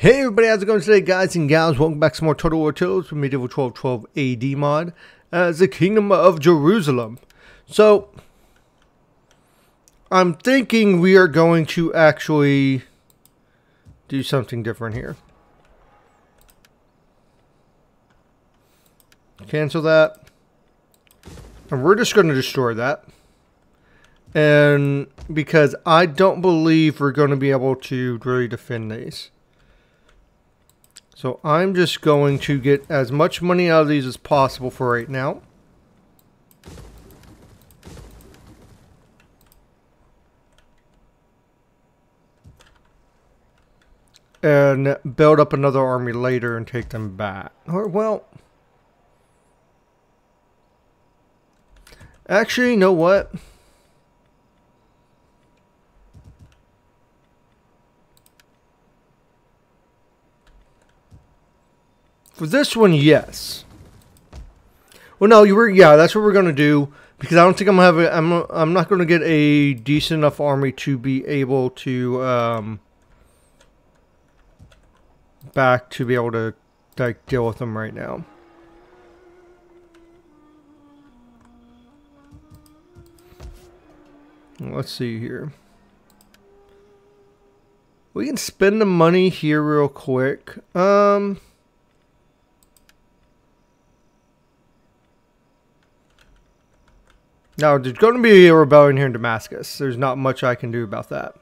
Hey everybody, how's it going today guys and gals? Welcome back to more Total War Tales from Medieval 1212 AD mod as the Kingdom of Jerusalem. So, I'm thinking we are going to actually do something different here. Cancel that. And we're just going to destroy that. And because I don't believe we're going to be able to really defend these. So I'm just going to get as much money out of these as possible for right now. And build up another army later and take them back. Or, well... Actually, you know what? For this one, yes. Well, no, you were yeah. That's what we're gonna do because I don't think I'm gonna have a, I'm I'm not gonna get a decent enough army to be able to um back to be able to like deal with them right now. Let's see here. We can spend the money here real quick. Um. Now, there's going to be a rebellion here in Damascus. There's not much I can do about that.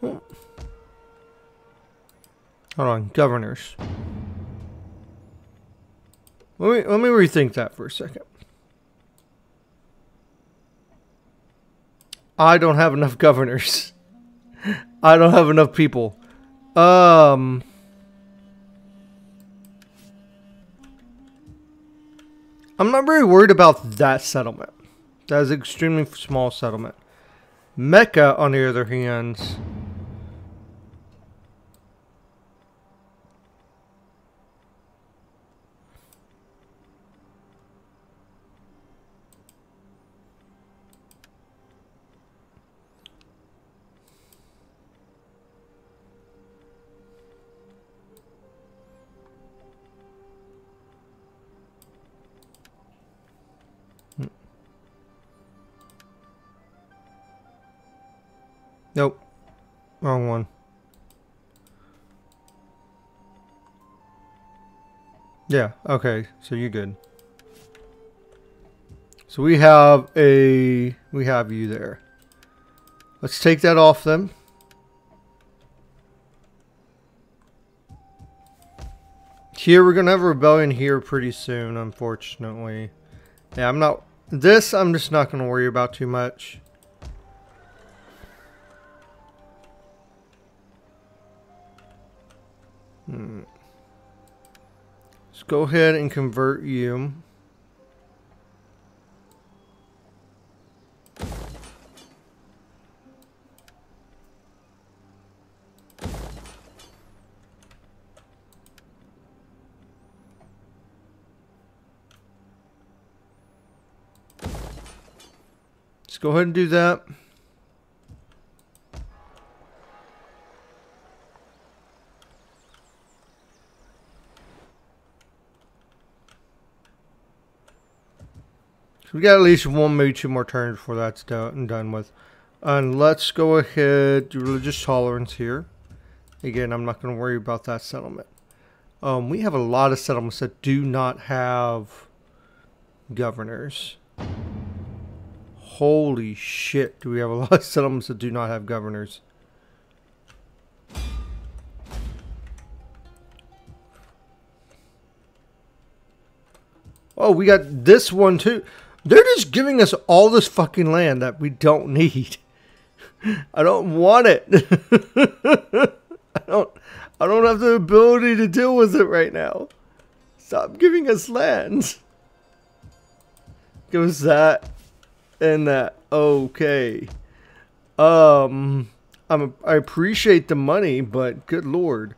Hold on, governors. Let me, let me rethink that for a second. I don't have enough governors. I don't have enough people. Um... I'm not very worried about that settlement. That is an extremely small settlement. Mecca, on the other hand, Nope. Wrong one. Yeah, okay, so you're good. So we have a, we have you there. Let's take that off them. Here, we're going to have a rebellion here pretty soon, unfortunately. Yeah, I'm not, this I'm just not going to worry about too much. Hmm. Let's go ahead and convert you. Let's go ahead and do that. We got at least one, maybe two more turns before that's done, done with. And let's go ahead, religious tolerance here. Again, I'm not going to worry about that settlement. Um, we have a lot of settlements that do not have governors. Holy shit, do we have a lot of settlements that do not have governors. Oh, we got this one too. They're just giving us all this fucking land that we don't need. I don't want it. I don't I don't have the ability to deal with it right now. Stop giving us land. Give us that and that. Okay. Um I'm I appreciate the money, but good lord.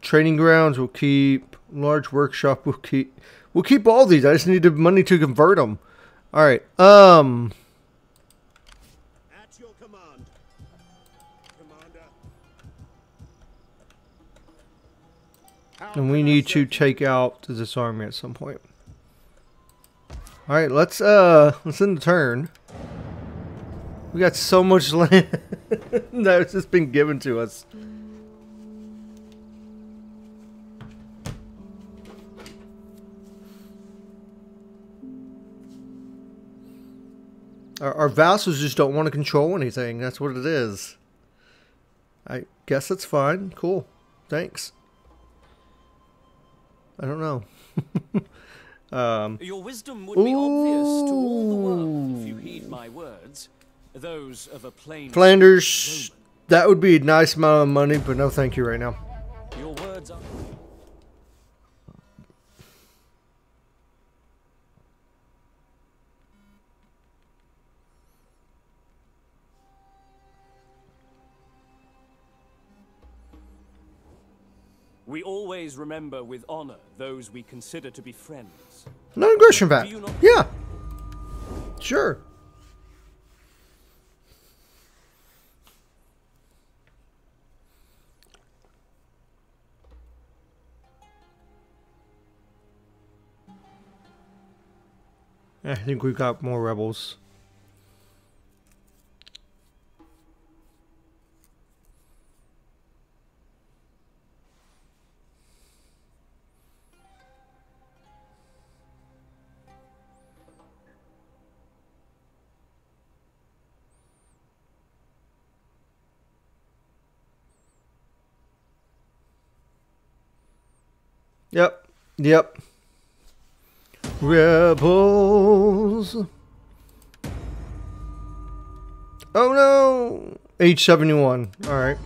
Training grounds will keep. Large workshop will keep. We'll keep all these. I just need the money to convert them. All right. Um. At your command, Commander. And we need to take out this army at some point. All right, let's uh, let's end the turn. We got so much land that's just been given to us. Our, our vassals just don't want to control anything. That's what it is. I guess that's fine. Cool. Thanks. I don't know. um, Your wisdom would be obvious to all the world if you heed my words. Those of a plain Flanders, that would be a nice amount of money, but no thank you right now. Your words are We always remember with honor those we consider to be friends. Non-aggression pact. Do Yeah. Sure. I think we've got more rebels. Yep. Yep. Rebels. Oh no! Age 71. Alright.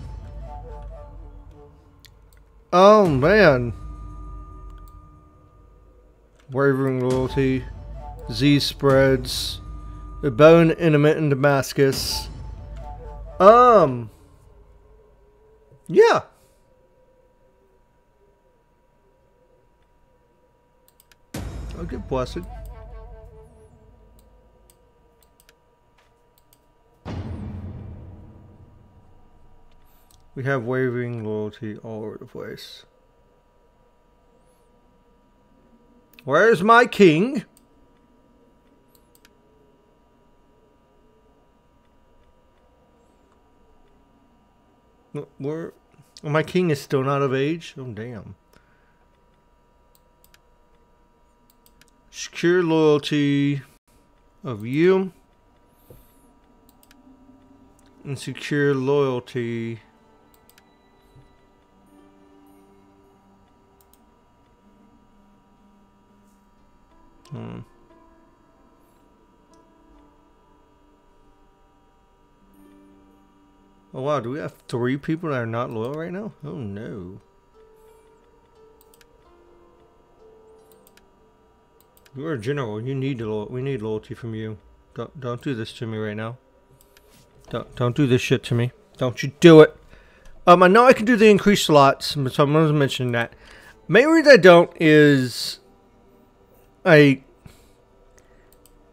Oh man. Wavering loyalty. Z spreads. Rebellion intimate in Damascus. Um. Yeah. I'll get blessed. We have wavering loyalty all over the place. Where's my king? Where? My king is still not of age? Oh, damn. Secure loyalty of you. And secure loyalty. Hmm. Oh wow, do we have three people that are not loyal right now? Oh no. You're a general. You need lo- we need loyalty from you. Don't don't do this to me right now. Don't don't do this shit to me. Don't you do it. Um, I know I can do the increased slots, so I'm going to mention that. Main reason I don't is I.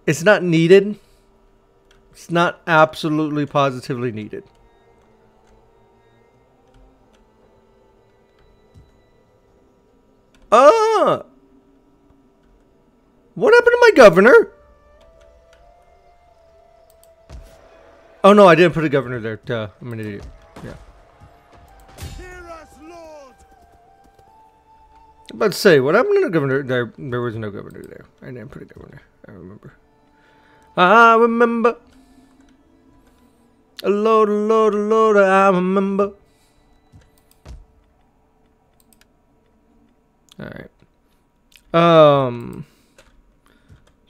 It's not needed. It's not absolutely positively needed. Ah. What happened to my governor? Oh no, I didn't put a governor there. Duh, I'm an idiot. Yeah. Hear us, Lord! I'm about to say, what happened to the governor? There, there was no governor there. I didn't put a governor. I remember. I remember. Lord, Lord, Lord, I remember. Alright. Um.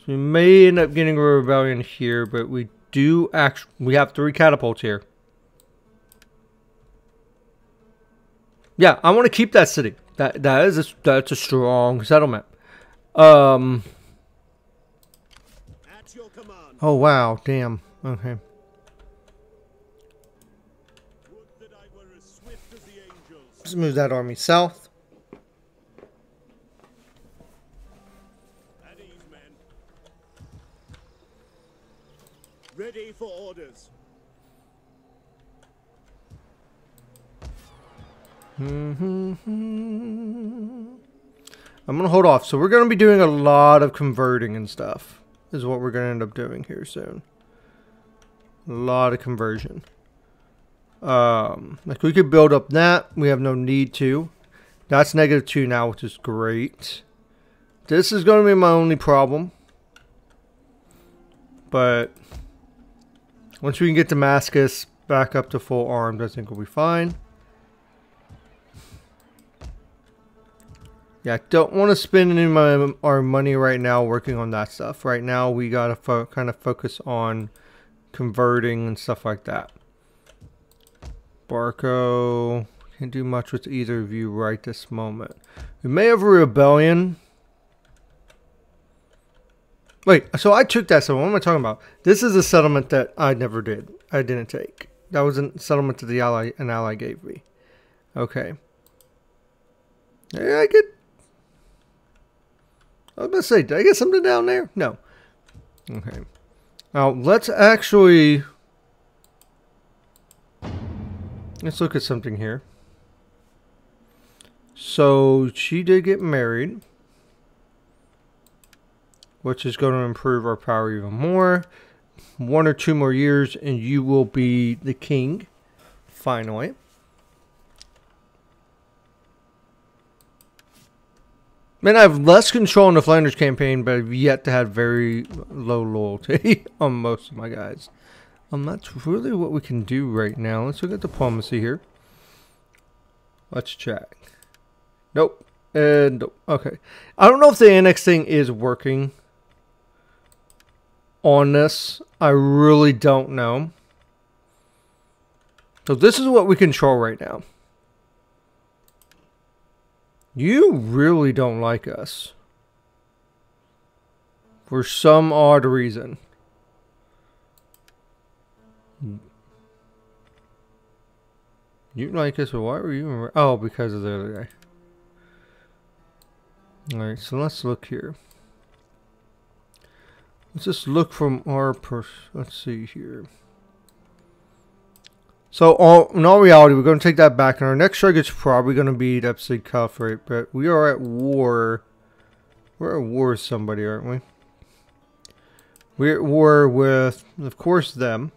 So we may end up getting a rebellion here, but we do act. We have three catapults here. Yeah, I want to keep that city. That that is a, that's a strong settlement. Um. Your command. Oh wow, damn. Okay. Would that I were as swift as the angels. Let's move that army south. At ease, men. Ready for orders. I'm going to hold off. So we're going to be doing a lot of converting and stuff. Is what we're going to end up doing here soon. A lot of conversion. Um, like we could build up that. We have no need to. That's negative 2 now, which is great. This is going to be my only problem. But once we can get Damascus back up to full armed, I think we'll be fine. Yeah, don't want to spend any of my, our money right now working on that stuff. Right now, we got to kind of focus on converting and stuff like that. Barco, can't do much with either of you right this moment. We may have a rebellion. Wait, so I took that settlement. What am I talking about? This is a settlement that I never did. I didn't take. That was a settlement that the ally an ally gave me. Okay. Yeah, I could I was about to say, did I get something down there? No. Okay. Now, let's actually... Let's look at something here. So, she did get married. Which is going to improve our power even more. One or two more years and you will be the king. Finally. Man, I have less control in the Flanders campaign, but I've yet to have very low loyalty on most of my guys. Um, that's really what we can do right now. Let's look at diplomacy here. Let's check. Nope. And nope. Okay. I don't know if the annex thing is working on this. I really don't know. So this is what we control right now. You really don't like us. For some odd reason. You like us, but why were you... Oh, because of the other guy. Alright, so let's look here. Let's just look from our pers... Let's see here. So all, in all reality, we're going to take that back, and our next target's probably going to be Abbasid Caliphate, but we are at war. We're at war with somebody, aren't we? We're at war with, of course, them.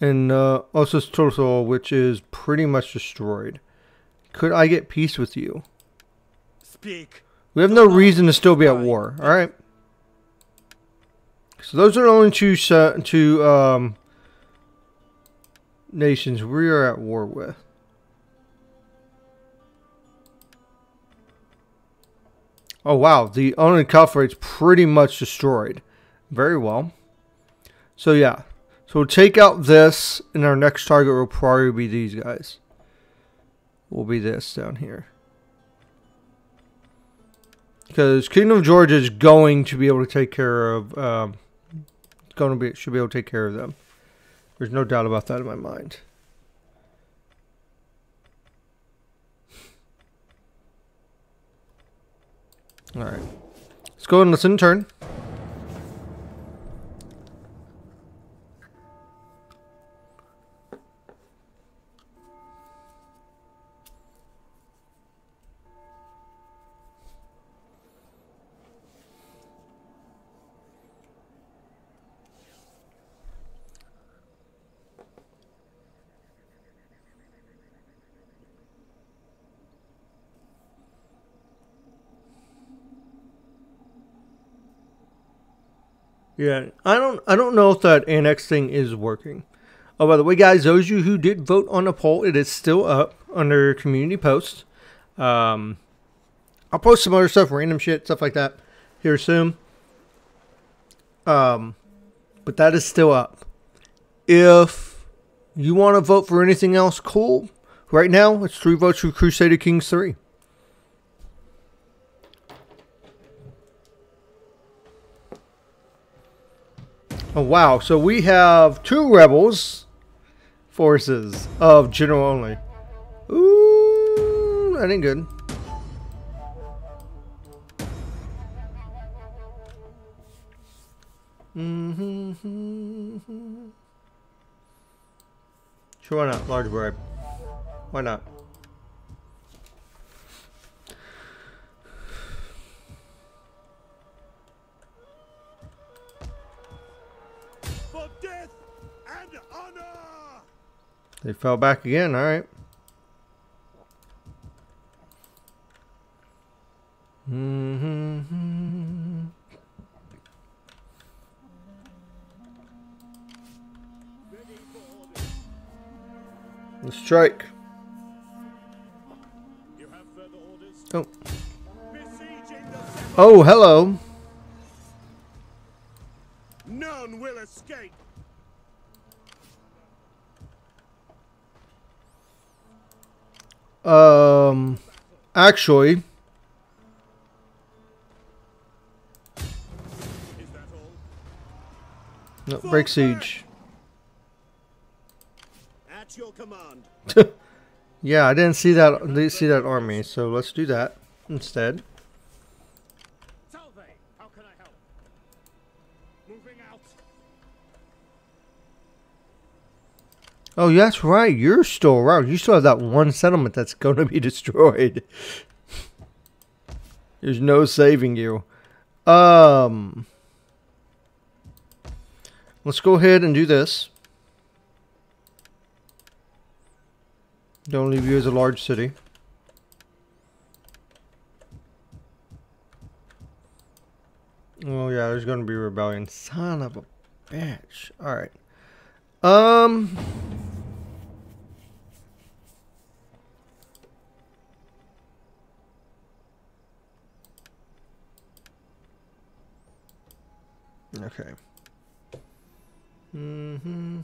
And uh, also Total, which is pretty much destroyed. Could I get peace with you? Speak. We have no reason to still be at war, alright? So those are the only two, two um, nations we are at war with. Oh wow, the only Caliphate's pretty much destroyed. Very well. So yeah, so we'll take out this, and our next target will probably be these guys. Will be this down here. Because Kingdom of Georgia is going to be able to take care of, um, going to be should be able to take care of them. There's no doubt about that in my mind. Alright. Let's go and listen turn. Yeah, I don't I don't know if that annex thing is working. Oh, by the way, guys, those of you who did vote on the poll, it is still up under community posts. Um, I'll post some other stuff, random shit, stuff like that, here soon. Um, but that is still up. If you want to vote for anything else, cool. Right now, it's three votes for Crusader Kings 3. Oh, wow. So we have two rebels forces of general only. Ooh, that ain't good. Mm-hmm. Sure, why not? Large bribe. Why not? They fell back again. All right. Mm-hmm. The strike. Oh. Oh, hello. None will escape. Um, actually, Is that all? no, break siege. At your command. Yeah, I didn't see that. Didn't see that army, so let's do that instead. Oh, that's right. You're still around. You still have that one settlement that's going to be destroyed. There's no saving you. Um, let's go ahead and do this. Don't leave you as a large city. Oh yeah, there's going to be rebellion. Son of a bitch. All right. Um. Okay. Mm-hmm.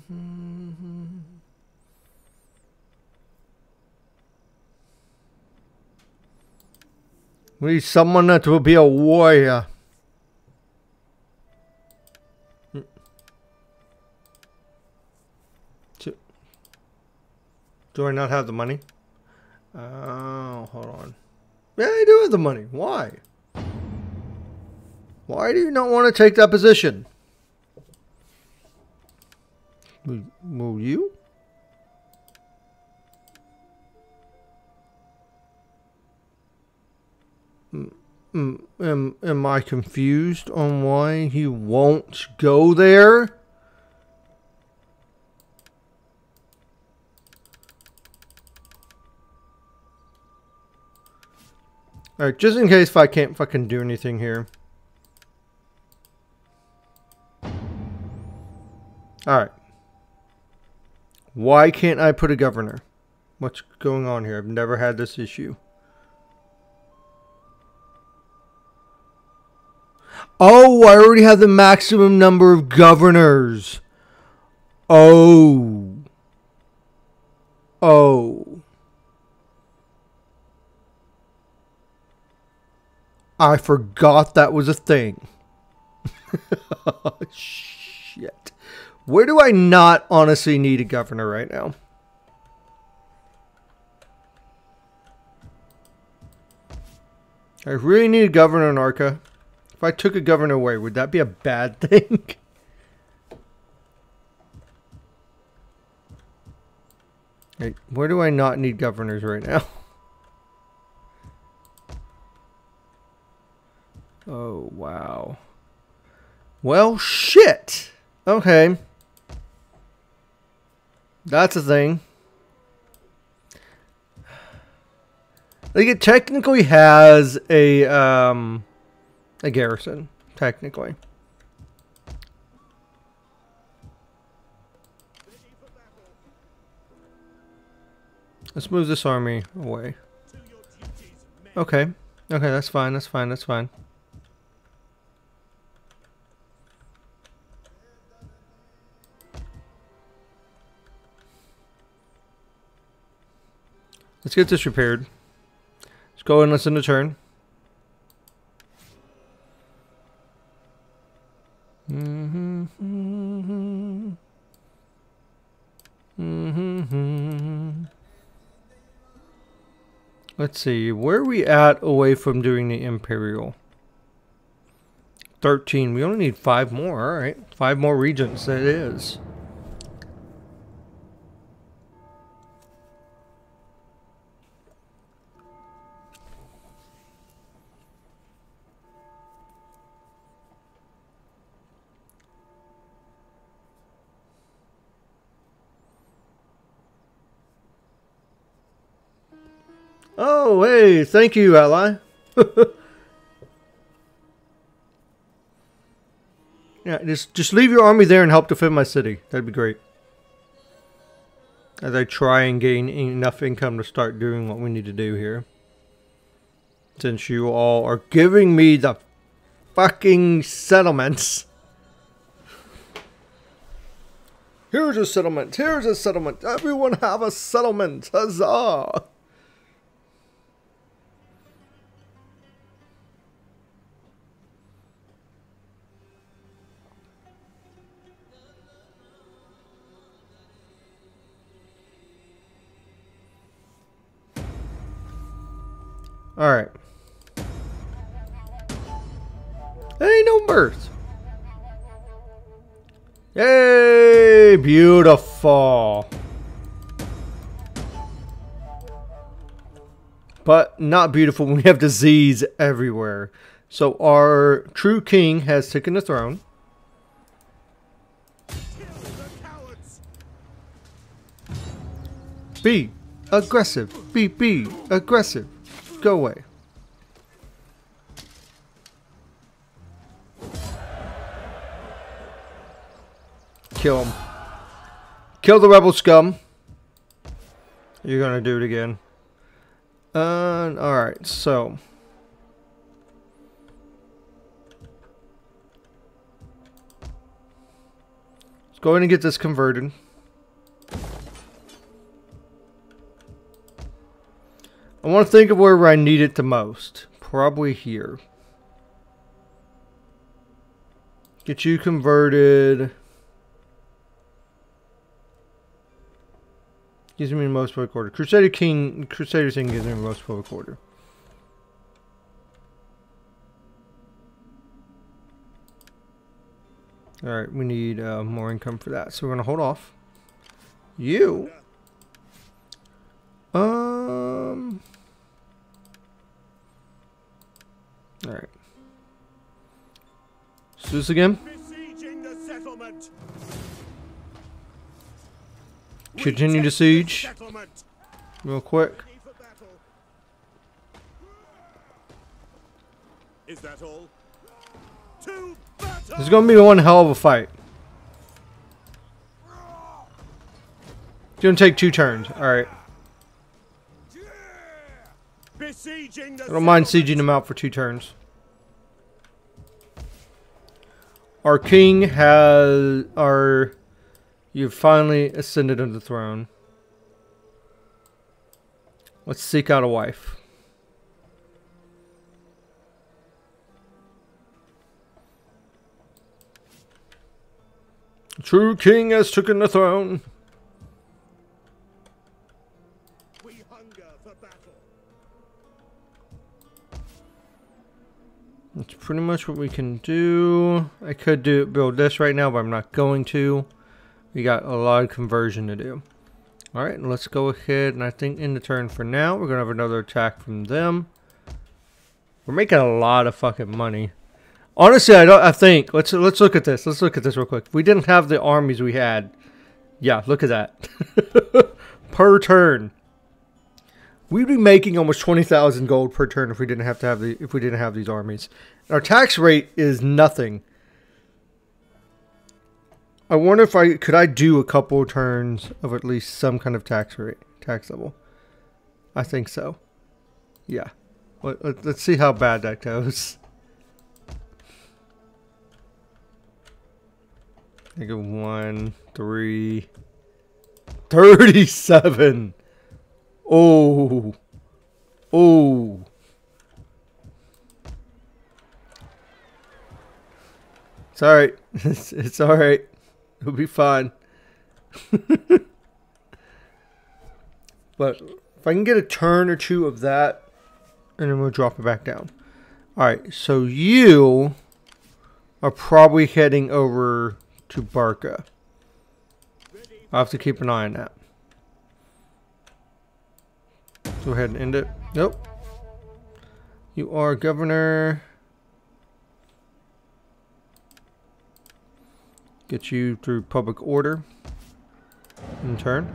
We need someone that will be a warrior. Do- Do I not have the money? Oh, hold on. Yeah, I do have the money. Why? Why do you not want to take that position? Will, you? Mm, mm, Am, am I confused on why he won't go there? Alright, just in case if I can't fucking do anything here. Alright. Why can't I put a governor? What's going on here? I've never had this issue. Oh, I already have the maximum number of governors. Oh. Oh. I forgot that was a thing. Oh, Where do I not honestly need a governor right now? I really need a governor in Arca. If I took a governor away, would that be a bad thing? Wait, where do I not need governors right now? Oh, wow. Well, shit. Okay. That's a thing. Like it technically has a um a garrison, technically. Let's move this army away. Okay. Okay, that's fine. That's fine. That's fine. Let's get this repaired. Let's go and listen to turn. Mm-hmm. Mm-hmm. Let's see, where are we at away from doing the Imperial? 13. We only need five more. All right. Five more regions. That is. Oh, hey, thank you, ally. yeah, just just leave your army there and help defend my city. That'd be great. As I try and gain enough income to start doing what we need to do here. Since you all are giving me the fucking settlements. Here's a settlement. Here's a settlement. Everyone have a settlement. Huzzah. Alright. Hey, no birds. Yay! Beautiful. But not beautiful when we have disease everywhere. So our true king has taken the throne. Be aggressive. Be be aggressive. Go away. Kill him. Kill the rebel scum. You're gonna do it again. Uh, alright, so. Let's go ahead and get this converted. I want to think of where I need it the most. Probably here. Get you converted. Gives me the most public order. Crusader King, Crusader King gives me the most public order. Alright, we need uh, more income for that. So we're going to hold off. You. Um. Alright. Let's do this again. Continue to siege. Real quick. Is that all? Going to be one hell of a fight. It's to take two turns. Besieging the I don't mind sieging them out for two turns. Our king has... Our... You've finally ascended to the throne. Let's seek out a wife. The true king has taken the throne. That's pretty much what we can do. I could do build this right now, but I'm not going to. We got a lot of conversion to do. Alright, let's go ahead and I think in the turn for now, we're gonna have another attack from them. We're making a lot of fucking money. Honestly, I don't I think let's let's look at this. Let's look at this real quick. We didn't have the armies we had. Yeah, look at that. per turn. We'd be making almost twenty thousand gold per turn if we didn't have to have the if we didn't have these armies. Our tax rate is nothing. I wonder if I could I do a couple turns of at least some kind of tax rate tax level. I think so. Yeah. Let, let, let's see how bad that goes. I go one, three, 37. Oh. Oh. It's alright. It's, it's alright. It'll be fine. but if I can get a turn or two of that, and then we'll drop it back down. Alright, so you are probably heading over to Barca. I'll have to keep an eye on that. Go ahead and end it. Nope. You are governor. Get you through public order. In turn.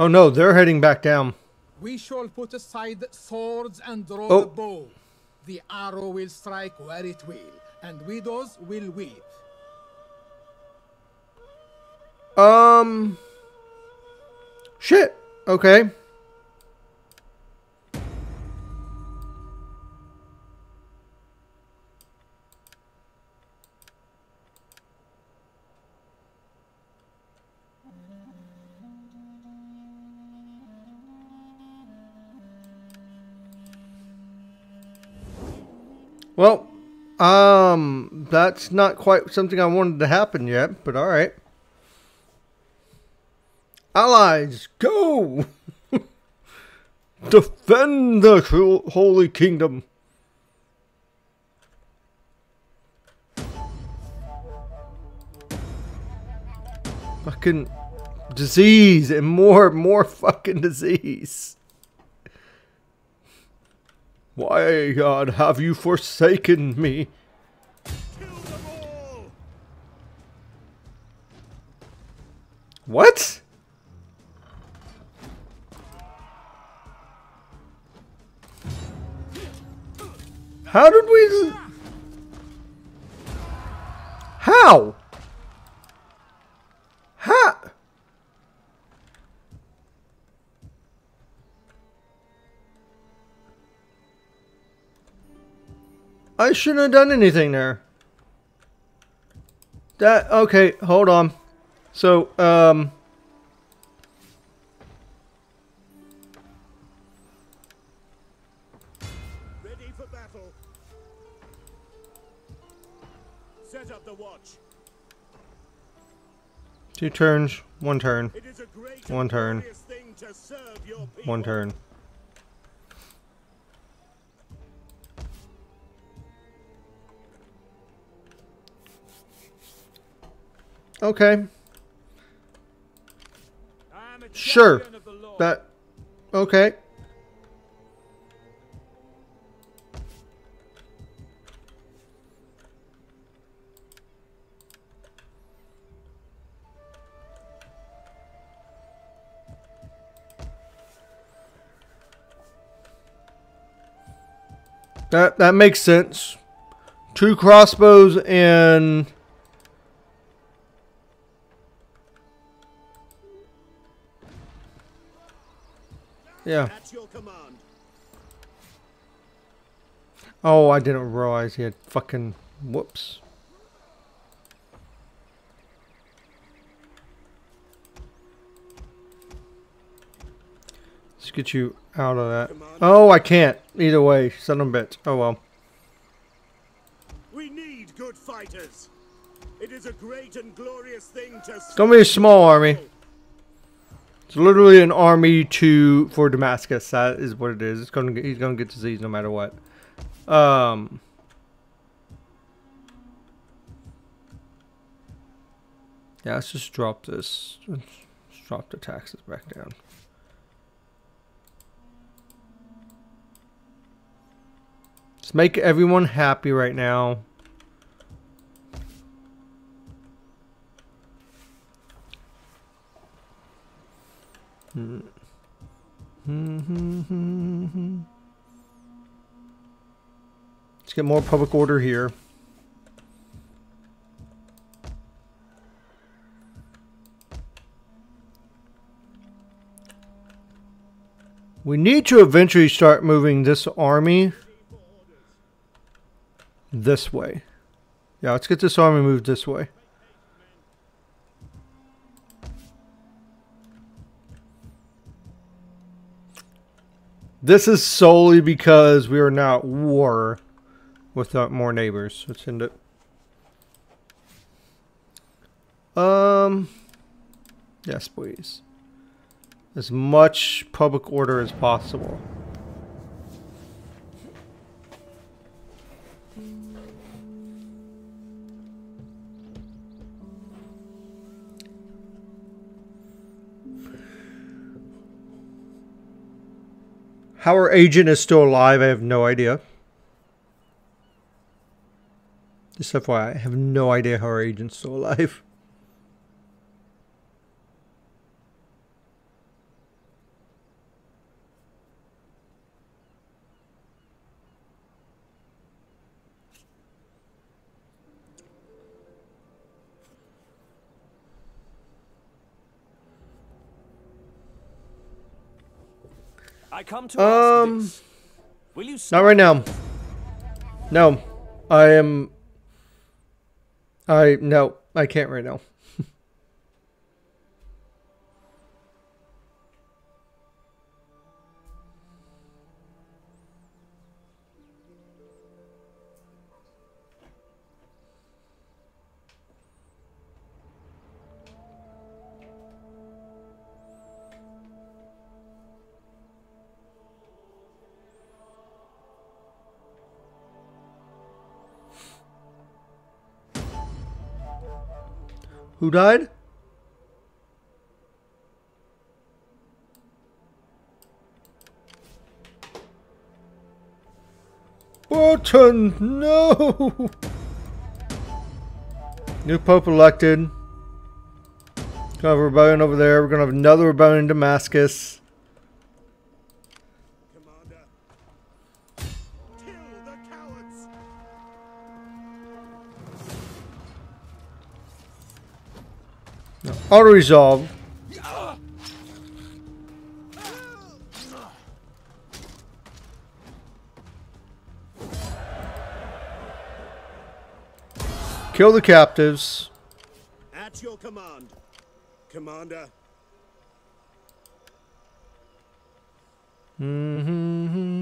Oh no, they're heading back down. We shall put aside swords and draw Oh. the bow. The arrow will strike where it will, and widows will weep. Um. Shit. Okay. Um, that's not quite something I wanted to happen yet, but all right. Allies, go! Defend the Holy Kingdom. Fucking disease and more, more fucking disease. Why, God, have you forsaken me? What? How did we... How? How? I shouldn't have done anything there. That, okay, hold on. So, um... Ready for battle. Set up the watch. Two turns, one turn, It is a great One turn. glorious thing to serve your people. one turn. Okay, I am a Sure. champion of the Lord. that... Okay. That that makes sense. Two crossbows and yeah. At your command. Oh, I didn't realize he had fucking whoops. Let's get you out of that. Oh, I can't. Either way, son of a bitch. Oh well. We need good fighters. It is a great and glorious thing to It's gonna be a small army. It's literally an army to for Damascus. That is what it is. It's gonna he's gonna get disease no matter what. Um. Yeah, let's just drop this. Let's drop the taxes back down. Let's make everyone happy right now. Let's get more public order here. We need to eventually start moving this army this way. Yeah, let's get this army moved this way. This is solely because we are not war with more neighbors. Let's end it. Um, yes, please. As much public order as possible. How our agent is still alive, I have no idea. Just FYI, I have no idea how our agent's still alive. I come to Um. Will you Not right now. No, I am. I no, I can't right now. Who died? Button, no! New Pope elected. Gonna have a rebellion over there. We're gonna have another rebellion in Damascus. Auto resolve. Kill the captives. At your command. Commander. Mm-hmm.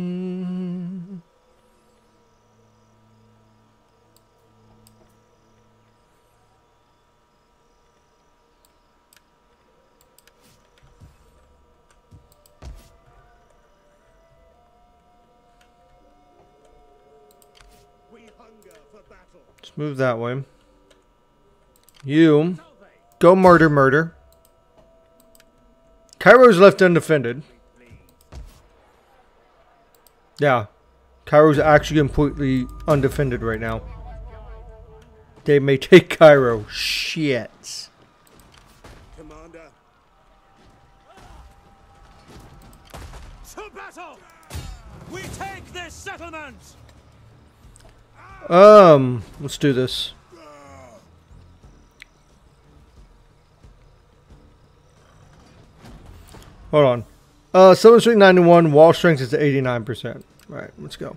We hunger for battle. Let's move that way. You go murder, murder. Cairo's left undefended. Yeah, Cairo's actually completely undefended right now. They may take Cairo. Shit. Commander. To battle! We take this settlement! Um, let's do this. Hold on. Uh, summon strength 91, wall strength is 89%. Alright, let's go.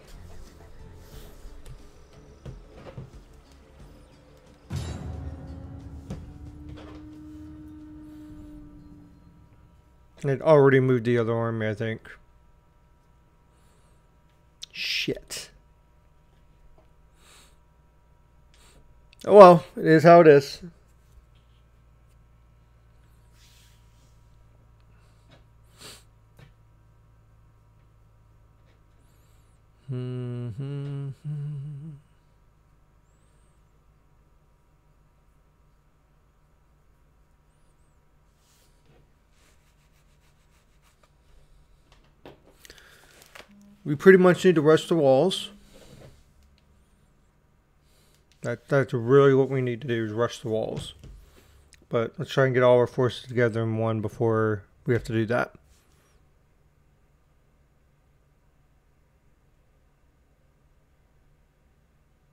It already moved the other army, I think. Shit. Oh well, it is how it is. We pretty much need to rush the walls. That that's really what we need to do is rush the walls. But let's try and get all our forces together in one before we have to do that.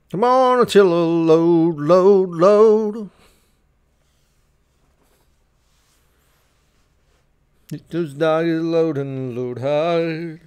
Come on, Attila, load, load, load. Does not load load hard.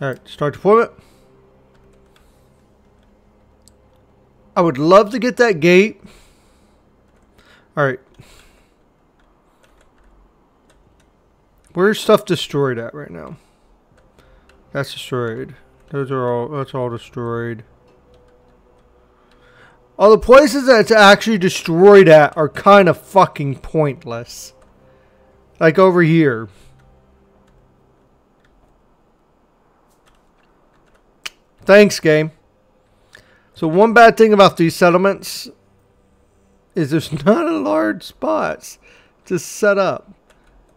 Alright, start deployment. I would love to get that gate. Alright. Where's stuff destroyed at right now? That's destroyed. Those are all that's all destroyed. All the places that it's actually destroyed at are kind of fucking pointless. Like over here. Thanks, game. So one bad thing about these settlements is there's not a large spots to set up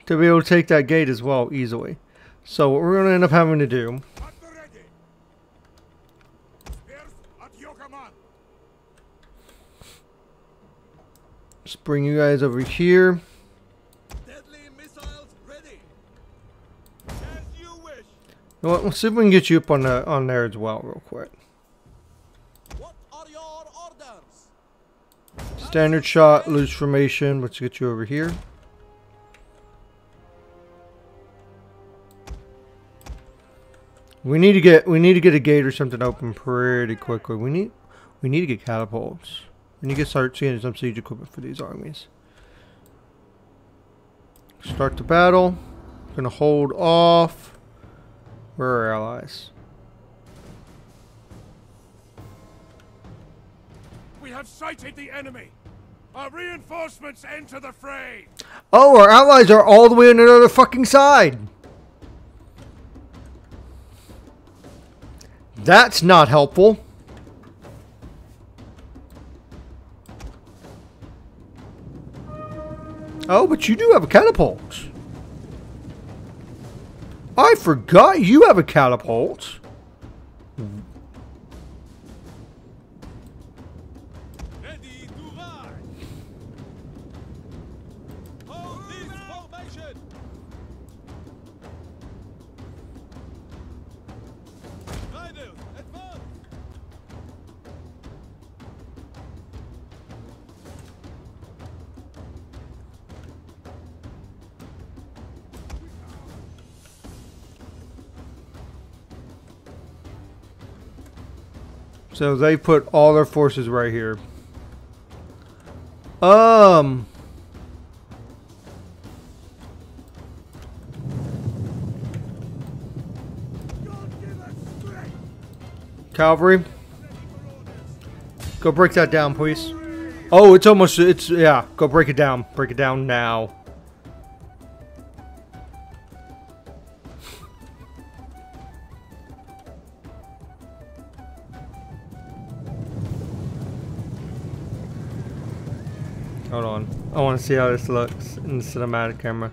to be able to take that gate as well easily. So what we're going to end up having to do is bring you guys over here. Deadly missiles ready. As you wish. What, Let's see if we can get you up on the, on there as well real quick. Standard shot, loose formation. Let's get you over here. We need to get we need to get a gate or something open pretty quickly. We need we need to get catapults. We need to start seeing some siege equipment for these armies. Start the battle. Gonna hold off. Where are our allies? We have sighted the enemy. Our reinforcements enter the fray. Oh, our allies are all the way on the other fucking side. That's not helpful. Oh, but you do have a catapult. I forgot you have a catapult. So they put all their forces right here. Um. Cavalry. Go break that down, please. Oh, it's almost, it's, yeah. Go break it down. Break it down now. Want to see how this looks in the cinematic camera.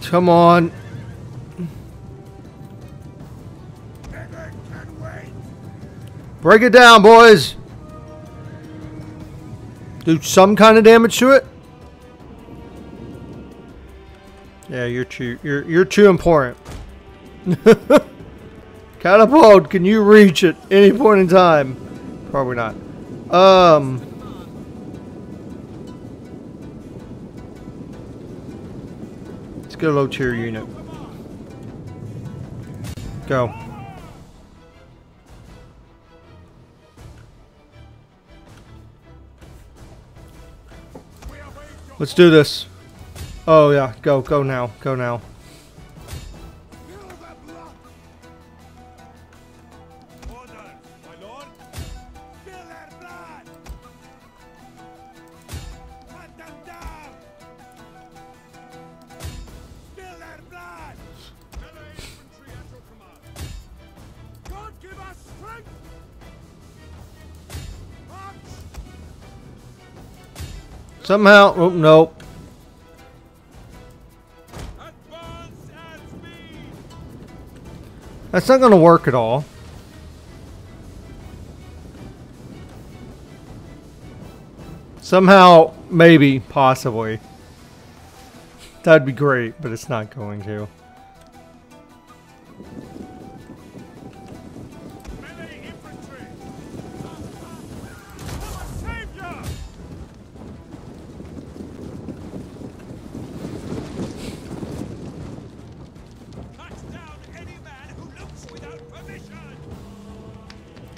Come on. Break it down, boys. Do some kind of damage to it. Yeah, you're too you're you're too important. Catapult, can you reach at any point in time? Probably not. Um Let's get a low tier unit. Go. Let's do this. Oh yeah, go, go now, go now. Somehow, oh no. Advance at speed. That's not gonna work at all. Somehow, maybe, possibly. That'd be great, but it's not going to.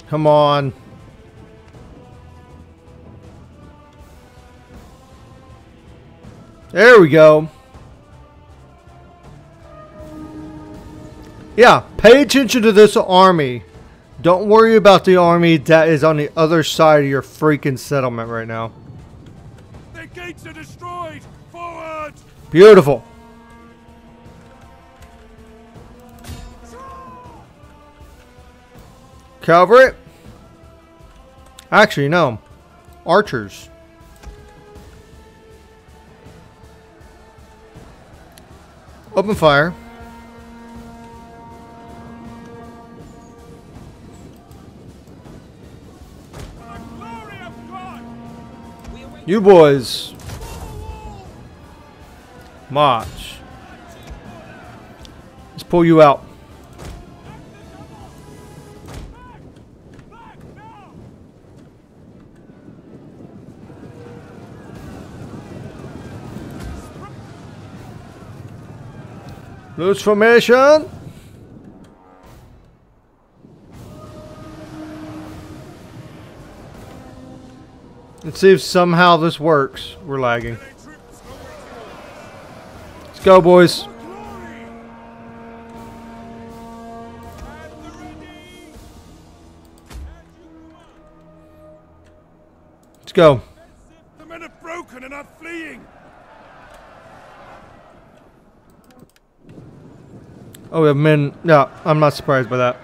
Come on. There we go. Yeah, pay attention to this army. Don't worry about the army that is on the other side of your freaking settlement right now. The gates are destroyed! Forward! Beautiful. Cavalry. Actually, no. Archers. Open fire. You boys. March. Let's pull you out. Loose formation. Let's see if somehow this works. We're lagging. Let's go, boys. Let's glory! At the ready! As you command! Let's go. The men are broken and are fleeing! Oh, we have men. No, I'm not surprised by that.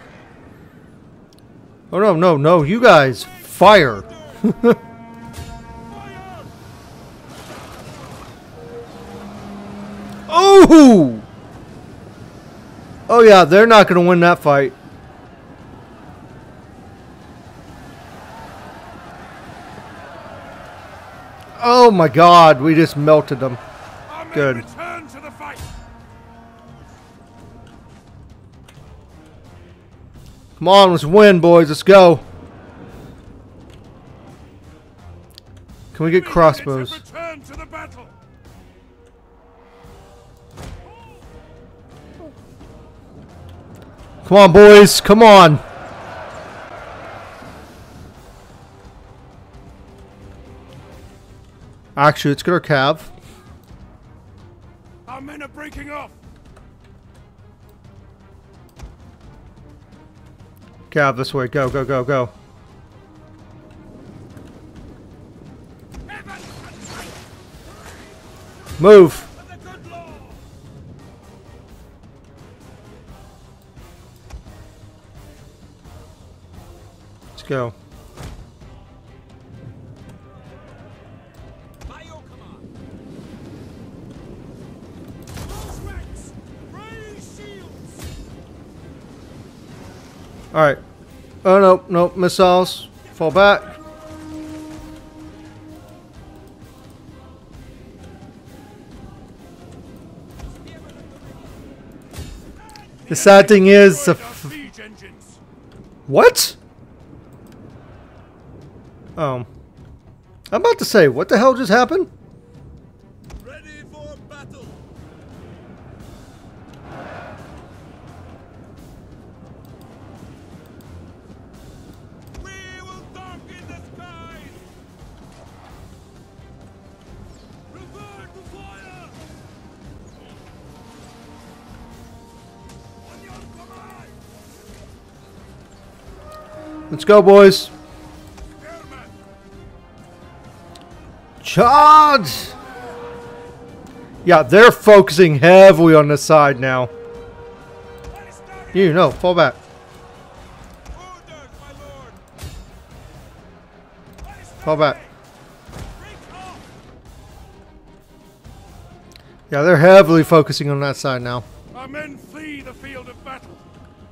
Oh, no, no, no. You guys, fire. Fire! Oh! Oh, yeah, they're not going to win that fight. Oh my god, we just melted them. Good. Come on, let's win, boys. Let's go. Can we get crossbows? have returned to the battle! Come on, boys. Come on. Actually, let's get our cav. Cav this way. Go, go, go, go. Move. Let's go. Alright. Oh, no, no. Missiles. Fall back. The sad thing is, what? Um, I'm about to say, what the hell just happened? Let's go, boys. Charge! Yeah, they're focusing heavily on the side now. You know, fall back. Fall back. Yeah, they're heavily focusing on that side now. Our men flee the field of battle.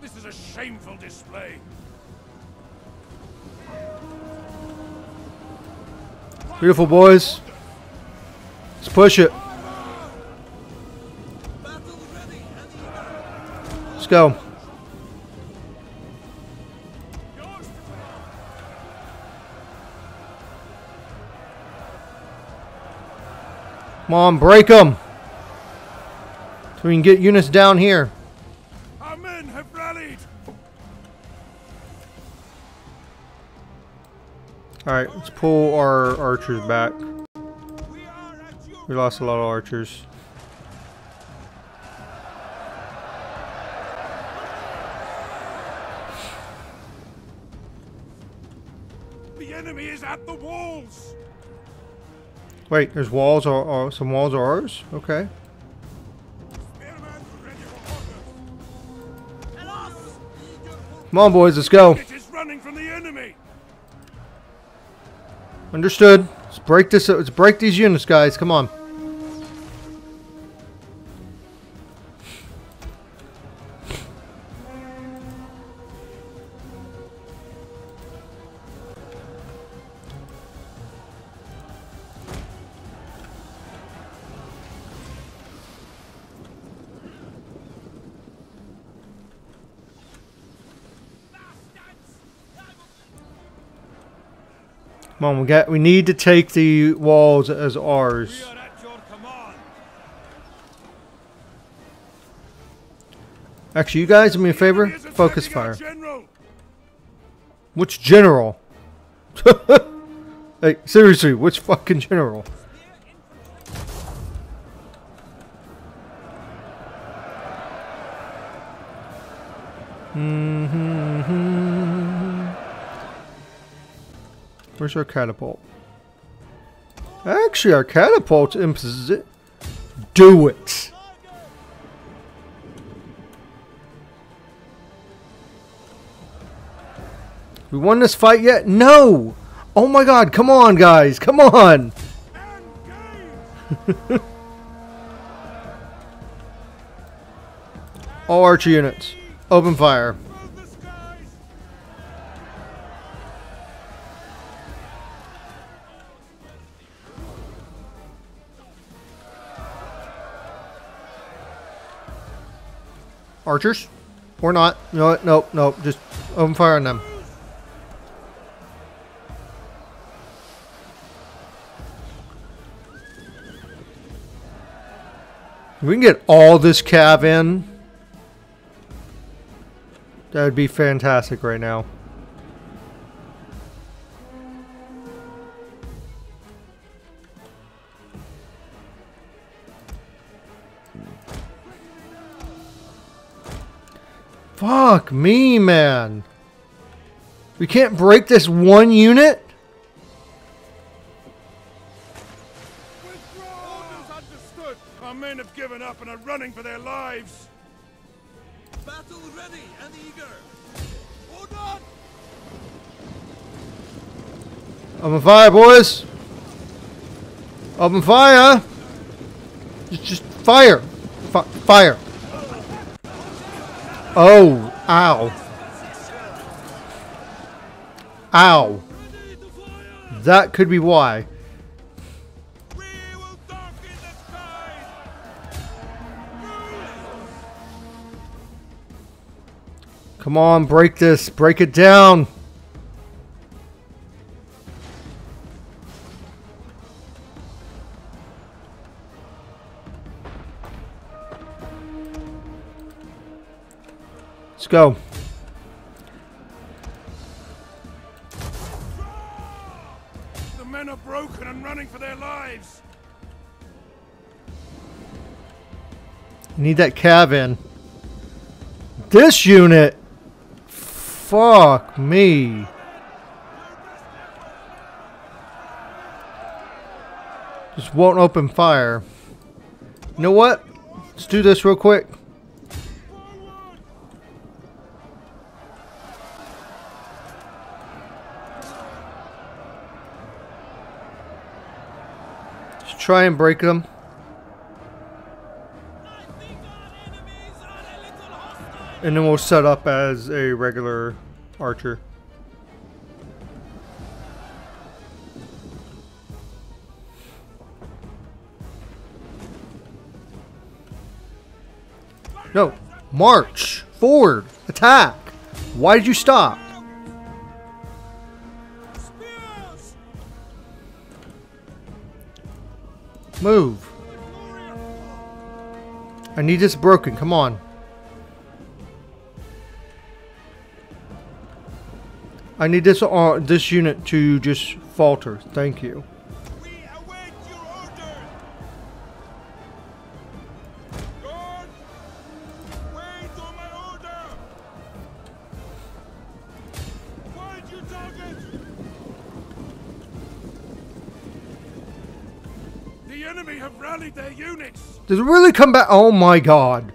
This is a shameful display. Beautiful, boys. Let's push it. Let's go. Come on, break them. So we can get units down here. Alright, let's pull our archers back. We are at your We lost a lot of archers. The enemy is at the walls. Wait, there's walls or, or some walls are ours? Okay. Spearmen ready for orders. Come on, boys, let's go. It is running from the enemy. Understood. Let's break this. Let's break these units, guys. Come on. Come on, we got. We need to take the walls as ours. Actually, you guys, do me a favor. Focus fire. Which general? hey, seriously, which fucking general? Mhm. Where's our catapult? Actually, our catapult's in position. Do it. We won this fight yet? No! Oh my god, come on, guys, come on! All archer units, open fire. Archers? Or not. What? Nope, nope, just open fire on them. We can get all this cav in. That would be fantastic right now. Fuck me, man. We can't break this one unit? Withdraw. Orders understood. Our men have given up and are running for their lives. Battle ready and eager. Hold on. Open fire, boys. Open fire. Just, just fire. Fi fire. Oh, ow. Ow. That could be why. Come on, break this. Break it down. Go. The men are broken and running for their lives. Need that cav in. This unit. Fuck me. Just won't open fire. You know what? Let's do this real quick. Try and break them. And then we'll set up as a regular archer. No, march forward, attack. Why did you stop? Move. I need this broken. Come on. I need this uh, this unit to just falter. Thank you. Really come back? Oh my god.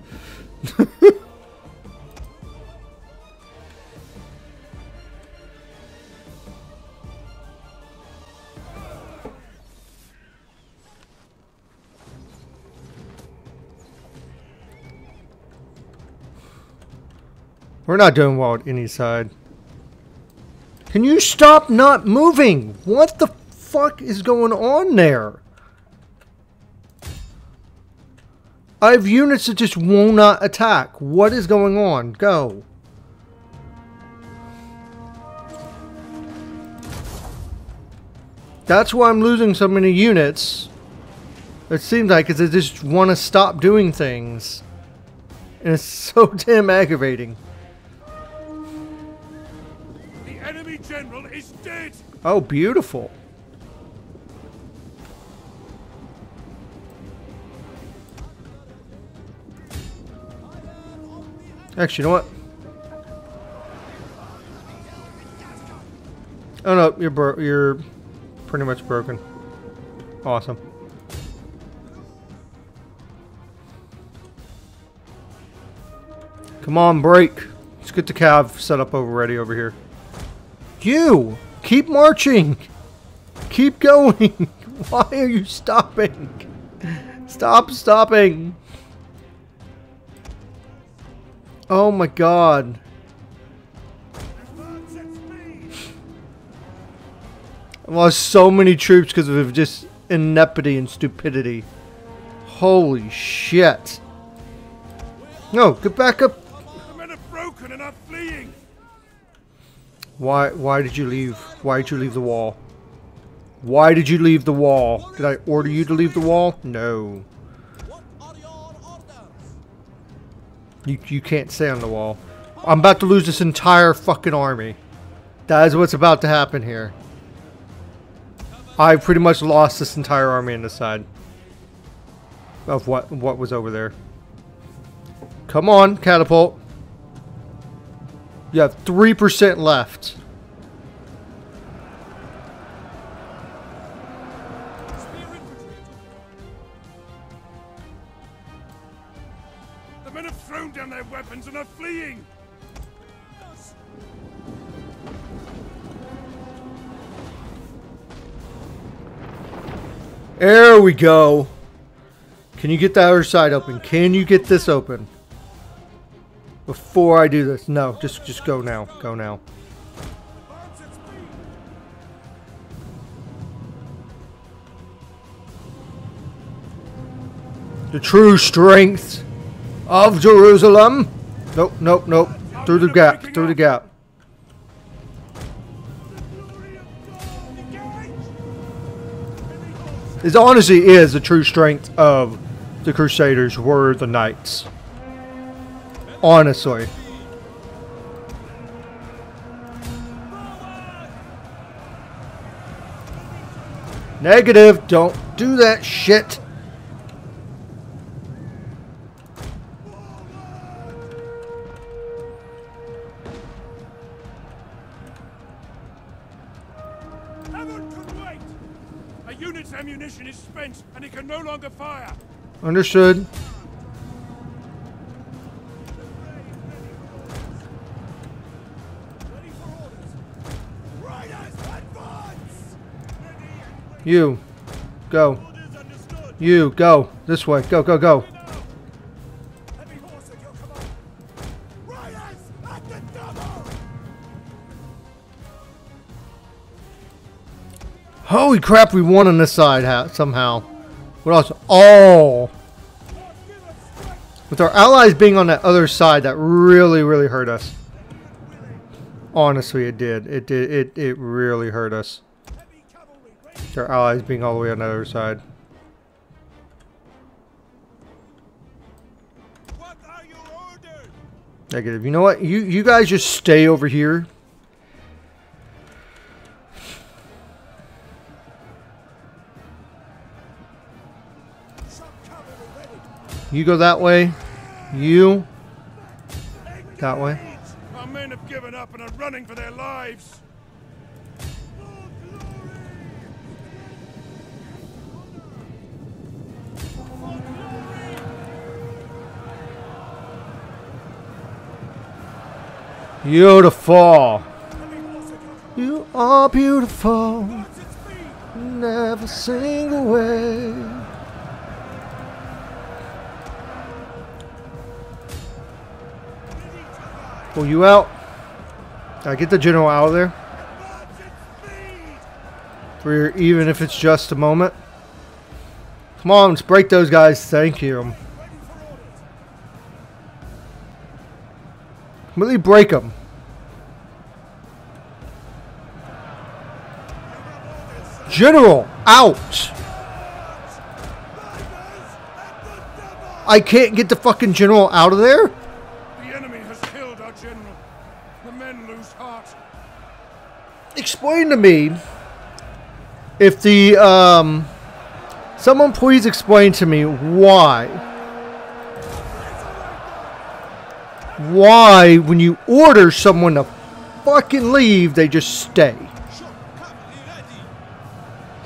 We're not doing well at any side. Can you stop not moving? What the fuck is going on there? I have units that just will not attack. What is going on? Go. That's why I'm losing so many units. It seems like because they just want to stop doing things. And it's so damn aggravating. The enemy general is dead. Oh, beautiful. Actually, you know what? Oh no, you're you're pretty much broken. Awesome. Come on, break. Let's get the cav set up over ready over here. You! Keep marching! Keep going! Why are you stopping? Stop stopping! Oh my god. Advance at speed. I lost so many troops because of just ineptity and stupidity. Holy shit. No, get back up. The men are broken and are fleeing. Why why did you leave? Why did you leave the wall? Why did you leave the wall? Did I order you to leave the wall? No. You, you can't stay on the wall. I'm about to lose this entire fucking army. That is what's about to happen here. I pretty much lost this entire army on the side. Of what what was over there. Come on, catapult. You have 3% left. There we go. Can you get the other side open? Can you get this open? Before I do this. No, just just go now. Go now. The true strength of Jerusalem. Nope, nope, nope. Through the gap, through the gap. It honestly is the true strength of the Crusaders were the knights. Honestly. Negative. Don't do that shit. Unit's ammunition is spent and it can no longer fire. Understood. You. Go. You. Go. This way. Go, go, go. Holy crap, we won on this side somehow. What else? Oh! With our allies being on that other side, that really, really hurt us. Honestly, it did. It did. It, it really hurt us. Our allies being all the way on the other side. Negative. You know what? You you guys just stay over here. You go that way. You. That way. Our men have given up and are running for their lives. Beautiful. You are beautiful. Never sing away. Pull you out. I get the general out of there. For even if it's just a moment. Come on, let's break those guys. Thank you. Completely break them. General, out! I can't get the fucking general out of there? Explain to me if the, um, someone please explain to me why. Why, when you order someone to fucking leave, they just stay.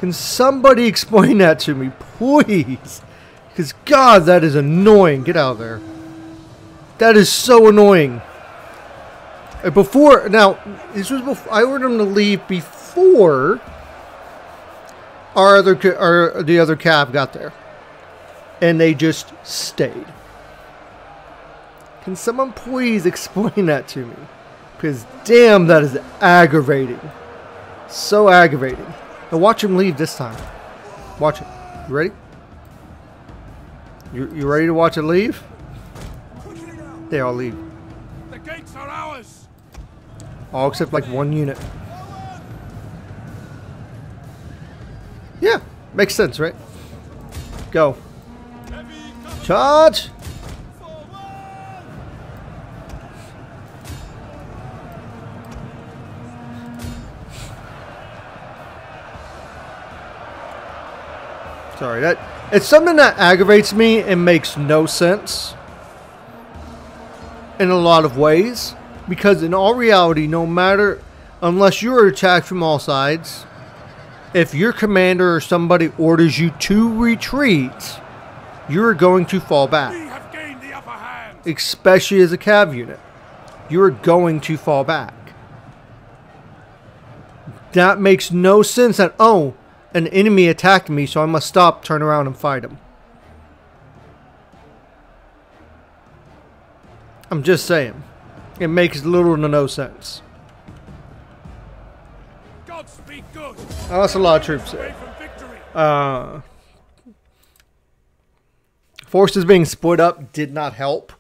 Can somebody explain that to me, please? Because, God, that is annoying. Get out of there. That is so annoying. Before, now, this was before, I ordered them to leave before our other, our, the other cav got there. And they just stayed. Can someone please explain that to me? Because, damn, that is aggravating. So aggravating. Now watch him leave this time. Watch it. You ready? You, you ready to watch it leave? They all leave. The gates are ours. All except like one unit. Yeah, makes sense, right? Go. Charge! Sorry, that it's something that aggravates me and makes no sense in a lot of ways because in all reality no matter unless you're attacked from all sides if your commander or somebody orders you to retreat you're going to fall We back have gained the upper hand. especially as a cav unit you're going to fall back. That makes no sense that oh an enemy attacked me so i must stop turn around and fight him. I'm just saying it makes little to no sense God speak good. Oh, that's a lot of troops there. Uh, forces being split up did not help.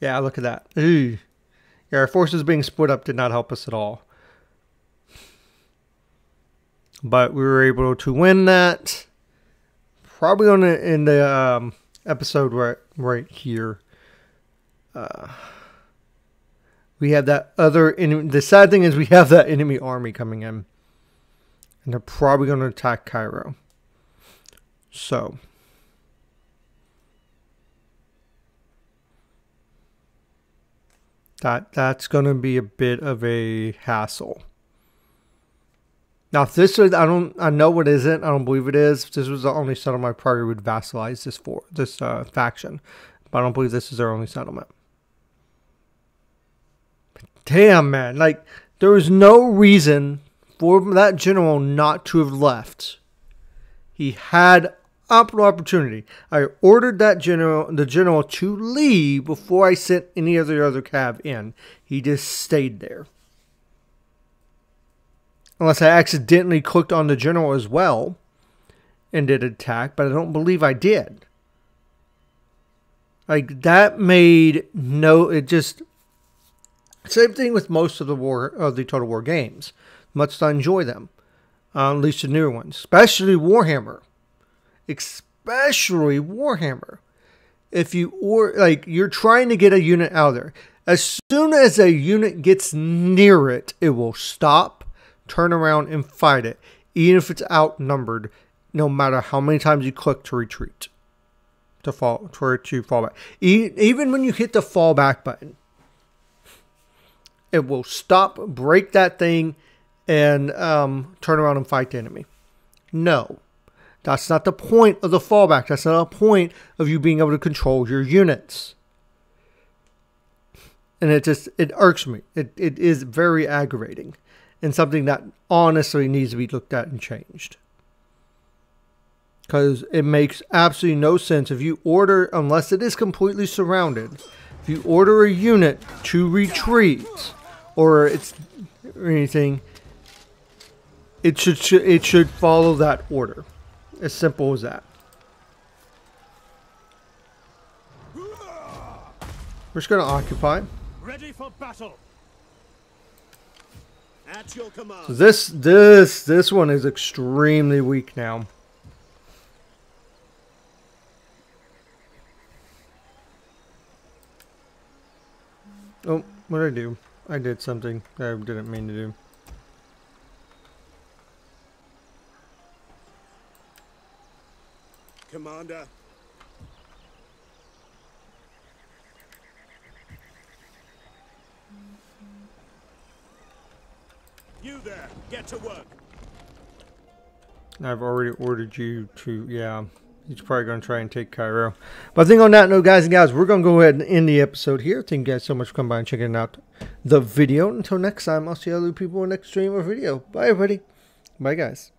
Yeah, look at that. Ooh. Yeah, our forces being split up did not help us at all. But we were able to win that. Probably on the, in the um, episode right right here. Uh, we have that other enemy. The sad thing is we have that enemy army coming in and they're probably going to attack Cairo. So, that that's going to be a bit of a hassle. Now, if this is, I don't, I know it isn't. I don't believe it is. If this was the only settlement, I probably would vassalize this for this uh, faction, but I don't believe this is their only settlement. Damn, man! Like there was no reason for that general not to have left. He had ample opportunity. I ordered that general, the general, to leave before I sent any of the other cav in. He just stayed there. Unless I accidentally clicked on the general as well and did attack, but I don't believe I did. Like that made no. It just same thing with most of the war of the Total War games. Much I enjoy them, uh, at least the newer ones, especially Warhammer, especially Warhammer. If you or like you're trying to get a unit out there, as soon as a unit gets near it, it will stop, turn around, and fight it, even if it's outnumbered. No matter how many times you click to retreat, to fall, to, to fall back, even when you hit the fall back button, it will stop, break that thing, and um, turn around and fight the enemy. No, that's not the point of the fallback. That's not the point of you being able to control your units. and it just it irks me. It it is very aggravating, and something that honestly needs to be looked at and changed. Because it makes absolutely no sense if you order unless it is completely surrounded. If you order a unit to retreat, or it's or anything, it should, it should follow that order. As simple as that. We're just gonna occupy. Ready for battle. At your command. So this this this one is extremely weak now. Oh, what did I do? I did something I didn't mean to do. Commander. You there, get to work. I've already ordered you to, yeah. He's probably going to try and take Cairo. But I think on that note, guys and guys, we're going to go ahead and end the episode here. Thank you guys so much for coming by and checking out the video. Until next time, I'll see other people in the next stream or video. Bye, everybody. Bye, guys.